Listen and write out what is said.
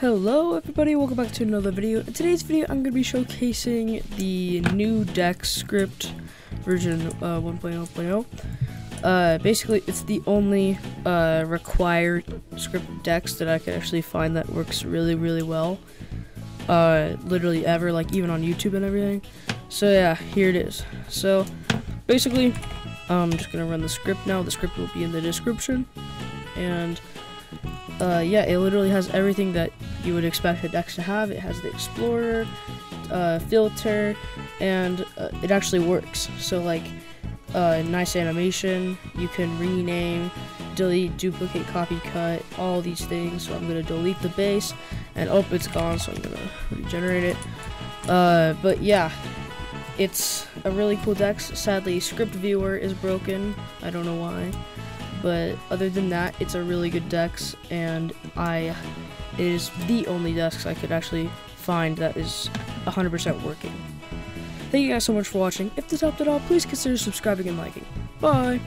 Hello everybody, welcome back to another video. In today's video, I'm going to be showcasing the new Dex script version uh, 1.0.0. Uh, basically, it's the only uh, required script Dex that I could actually find that works really, really well. Uh, literally ever, like even on YouTube and everything. So yeah, here it is. So basically, I'm just going to run the script now. The script will be in the description. And uh, yeah, it literally has everything that you would expect a Dex to have. It has the Explorer, uh, filter, and uh, it actually works. So like, uh, nice animation. You can rename, delete, duplicate, copy, cut, all these things. So I'm gonna delete the base, and oh, it's gone. So I'm gonna regenerate it. Uh, but yeah, it's a really cool Dex. Sadly, script viewer is broken. I don't know why but other than that, it's a really good Dex, and I is the only Dex I could actually find that is 100% working. Thank you guys so much for watching. If this helped at all, please consider subscribing and liking. Bye!